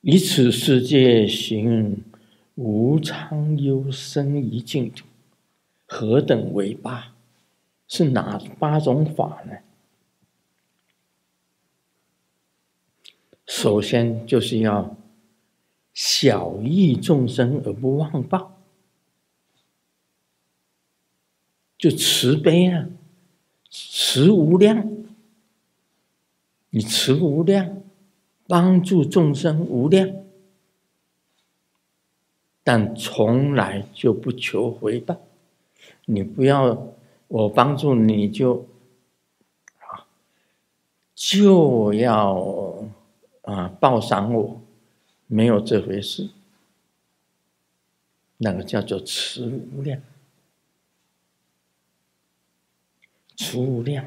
以此世界行无常有生一净土，何等为八？是哪八种法呢？首先就是要小益众生而不忘报，就慈悲啊，慈无量，你慈无量，帮助众生无量，但从来就不求回报。你不要我帮助你就啊，就要。啊，报赏我，没有这回事。那个叫做慈无量，慈无量。